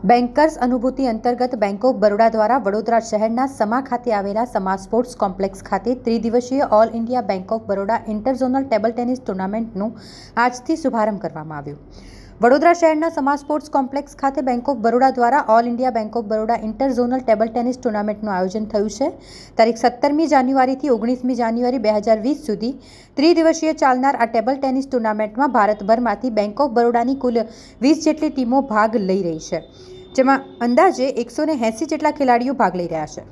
Bankers અનુભૂતિ અંતર્ગત bank of Baroda દ્વારા વડોદરા શહેરના સમા ખાતે આવેલા સમા સ્પોર્ટ્સ કોમ્પ્લેક્સ ખાતે ત્રિદિવસીય all India bank of Baroda interzonal table tennis ટુર્નામેન્ટનું આજથી શુભારંભ કરવામાં આવ્યું. વડોદરા શહેરના સમાજ સ્પોર્ટ્સ કોમ્પ્લેક્સ ખાતે બેંક ઓફ બરોડા દ્વારા all India bank of Baroda interzonal table tennis ટુર્નામેન્ટનું આયોજન થયું છે. તારીખ સત્તરમી જાન્યુઆરીથી ઓગણીસમી જાન્યુઆરી બે હજાર વીસ સુધી ત્રિદિવસીય ચાલનાર આ ટેબલ ટેનિસ ટુર્નામેન્ટમાં ભારતભરમાંથી બેંક ઓફ બરોડાની કુલ વીસ જેટલી ટીમો ભાગ લઈ રહી છે, જેમાં અંદાજે એકસો ને જેટલા ખેલાડીઓ ભાગ લઈ રહ્યા છે.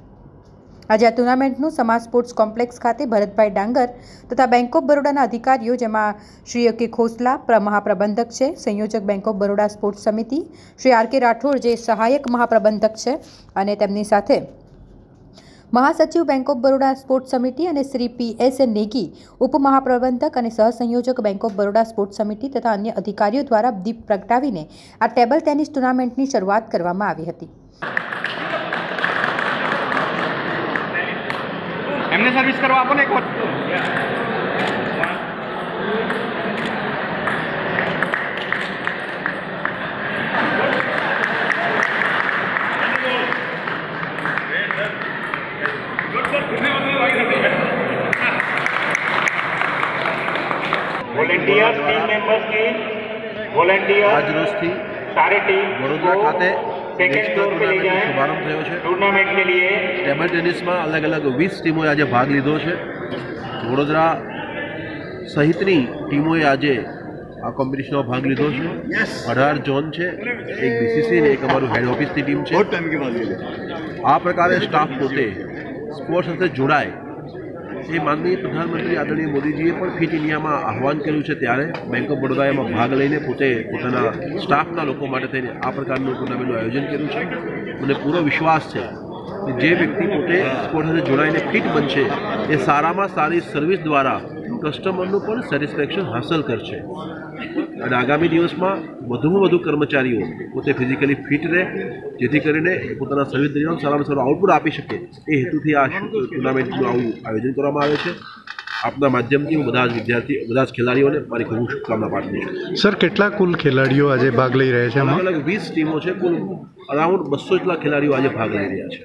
આજે આ ટુર્નામેન્ટનું સમાજ સ્પોર્ટ્સ કોમ્પ્લેક્સ ખાતે ભરતભાઈ ડાંગર તથા બેંક ઓફ બરોડાના અધિકારીઓ, જેમાં શ્રી કે ખોસલા પ્ર- મહાપ્રબંધક છે, સંયોજક બેંક ઓફ બરોડા સ્પોર્ટ્સ સમિતિ શ્રી આર કે રાઠોડ જે સહાયક મહાપ્રબંધક છે અને તેમની સાથે મહાસચિવ બેંક ઓફ બરોડા સ્પોર્ટ્સ સમિતિ અને શ્રી પી એસ નેગી ઉપમહાપ્રબંધક અને સહસંયોજક બેંક ઓફ બરોડા સ્પોર્ટ્સ સમિતિ તથા અન્ય અધિકારીઓ દ્વારા દીપ પ્રગટાવીને આ ટેબલ ટેનિસ ટુર્નામેન્ટની શરૂઆત કરવામાં આવી હતી. એમને સર્વિસ કરવા આપો ને એક વખત. વોલેન્ટિયર ટીમ મેમ્બર્સ કી વોલેન્ટિયર આજરોજથી સારી ટીમ વડોદરા ખાતે સેકન્ડ શુભારંભ થયો છે. ટેબલ ટેનિસમાં અલગ અલગ વીસ ટીમોએ આજે ભાગ લીધો છે. વડોદરા સહિતની ટીમોએ આજે આ કોમ્પિટિશનમાં ભાગ લીધો છે. અઢાર ઝોન છે. એક બીસીસી ને એક અમારું હેડ ઓફિસની ટીમ છે. આ પ્રકારે સ્ટાફ પોતે સ્પોર્ટ્સ સાથે જોડાય. એ માનનીય પ્રધાનમંત્રી આદરણીય મોદીજીએ પણ ફિટ ઇન્ડિયામાં આહવાન કર્યું છે ત્યારે બેંક ઓફ બરોડા એમાં ભાગ લઈને પોતે પોતાના સ્ટાફના લોકો માટે થઈને આ પ્રકારનું ટુર્નામેન્ટનું આયોજન કર્યું છે. મને પૂરો વિશ્વાસ છે કે જે વ્યક્તિ પોતે સ્પોર્ટ સાથે જોડાઈને ફિટ બનશે, એ સારામાં સારી સર્વિસ દ્વારા કસ્ટમરનું પણ સેટિસ્ફેક્શન હાંસલ કરશે. અને આગામી દિવસમાં વધુમાં વધુ કર્મચારીઓ પોતે ફિઝિકલી ફિટ રહે જેથી કરીને પોતાના સર્વિસ સારામાં સારું આઉટપુટ આપી શકે એ હેતુથી આ ટુર્નામેન્ટનું આવું આયોજન કરવામાં આવે છે. આપના માધ્યમથી હું બધા જ વિદ્યાર્થી બધા જ ખેલાડીઓને મારી ખૂબ શુભકામના પાઠવું છું. સર કેટલા કુલ ખેલાડીઓ આજે ભાગ લઈ રહ્યા છે અલગ અલગ વીસ ટીમો છે કુલ અરાઉન્ડ બસો જેટલા ખેલાડીઓ આજે ભાગ લઈ રહ્યા છે.